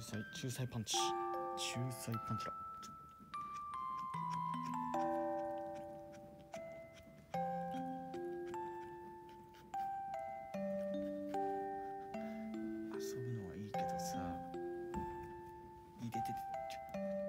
仲裁仲裁パンチ。仲裁パンチだ遊ぶのはいいけどさ入れてて